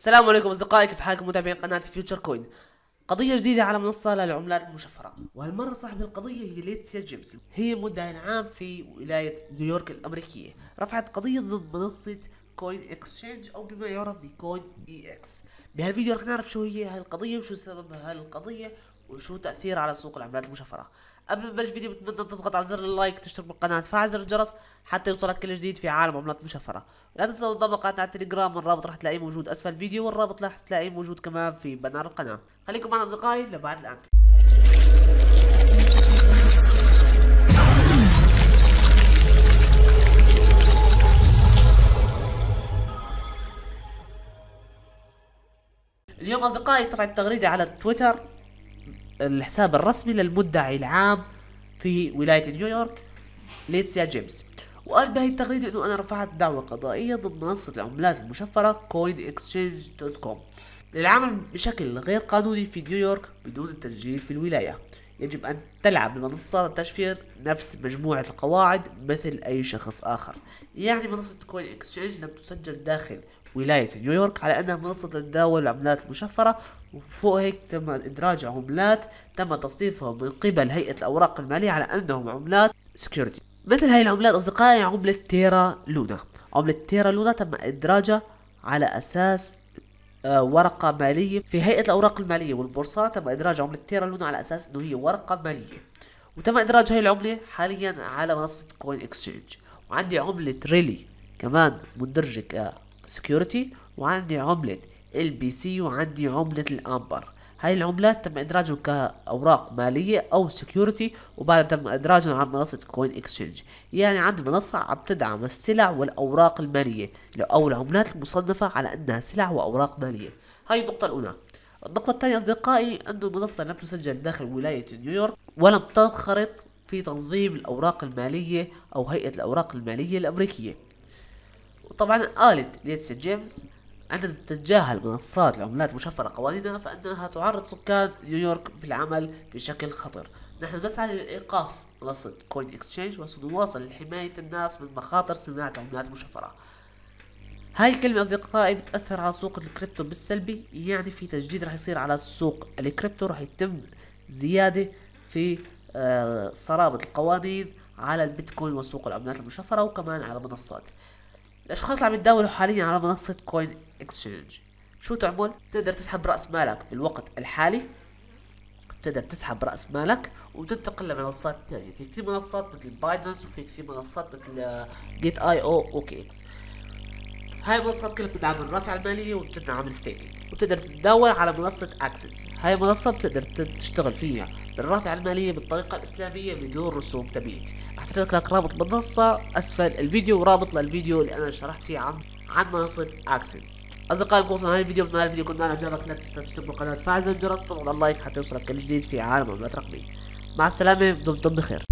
السلام عليكم أصدقائي كيف حالكم؟ متابعين قناة Future Coin قضية جديدة على منصة للعملات المشفرة وهالمرة صاحب القضية هي ليتسيا جيمس. هي مدعي العام في ولاية نيويورك الأمريكية. رفعت قضية ضد منصة Coin Exchange أو بما يعرف ب CoinEx بهالفيديو رح نعرف شو هي هالقضية وشو سبب هالقضية وشو تأثير على سوق العملات المشفرة. قبل ما نبلش الفيديو بتمنى تضغط على زر ال like تشترك بالقناة تفعل زر الجرس حتى يوصلك كل جديد في عالم عملات مشفرة. لا تنسى تنضم لقناتنا على التليجرام الرابط راح تلاقيه موجود. أسفل الفيديو والرابط راح تلاقيه موجود كمان في بنار القناة. خليكم معنا أصدقائي لبعد الآن. اليوم أصدقائي طلعت تغريدة على تويتر. الحساب الرسمي للمدعي العام في ولاية نيويورك ليتسيا جيمس. وقالت بهي التغريدة إنه أنا رفعت دعوة قضائية ضد منصة العملات المشفرة Coin Exchange dot com للعمل بشكل غير قانوني في نيويورك بدون التسجيل في الولاية. يجب أن تلعب منصات التشفير نفس مجموعة القواعد مثل أي شخص آخر. يعني منصة Coin Exchange لم تسجل داخل ولاية نيويورك على أنها منصة تداول العملات المشفرة وفوق هيك تم إدراج عملات تم تصنيفهم من قبل هيئة الأوراق المالية على أنهم عملات security مثل هاي العملات أصدقائي عملة Terra Luna. عملة Terra Luna تم إدراجها على أساس آه، ورقة مالية. في هيئة الأوراق المالية والبورصات تم إدراج عملة Terra Luna على أساس إنه هي ورقة مالية. وتم إدراج هاي العملة حاليا على منصة Coin Exchange وعندي عملة ريلي كمان مندرجة ك security وعندي عملة LBC وعندي عملة ال AMP. هاي العملات تم ادراجهم كأوراق مالية أو security وبعدها تم ادراجهم على منصة Coin Exchange يعني عندي منصة عم تدعم السلع والأوراق المالية. أو العملات المصنفه على إنها سلع وأوراق مالية. هاي النقطة الأولى. النقطة الثانية أصدقائي أن المنصة لم تسجل داخل ولاية نيويورك ولم تنخرط في تنظيم الأوراق المالية أو هيئة الأوراق المالية الأمريكية. وطبعا قالت ليتسيا جيمس عندما تتجاهل منصات العملات المشفرة قوانينها فإنها تعرض سكان نيويورك في العمل بشكل خطر نحن نسعى لإيقاف منصة Coin Exchange وسنواصل لحماية الناس من مخاطر صناعة العملات المشفرة. هاي الكلمة أصدقائي بتأثر على سوق الكريبتو بالسلبي يعني في تشديد راح يصير على سوق الكريبتو راح يتم زيادة في آه صرامة القوانين على البيتكوين وسوق العملات المشفرة وكمان على منصات. الأشخاص اللي عم يتداولوا حاليا على منصة Coin Exchange شو تعمل؟ تقدر تسحب رأس مالك بالوقت الحالي تقدر تسحب رأس مالك وتنتقل لمنصات ثانية في كثير منصات مثل Binance وفي كثير منصات مثل Gate.io OKX هاي المنصات كلها بتدعم الرافعة المالية وبتدعم الستيكينج. وتقدر تتداول على منصة اكسس هاي المنصة بتقدر تشتغل فيها بالرافعة المالية بالطريقة الإسلامية بدون رسوم تبييت راح اترك لك رابط المنصة أسفل الفيديو ورابط للفيديو اللي أنا شرحت فيه عن عن منصة اكسس أصدقائي وصلنا لنهاية الفيديو إن الفيديو كان عجبك لا تنسى تشترك بالقناة فعل زر الجرس تضغط ال like حتى يوصلك كل جديد في عالم العملات الرقمية مع السلامة دمتم بخير.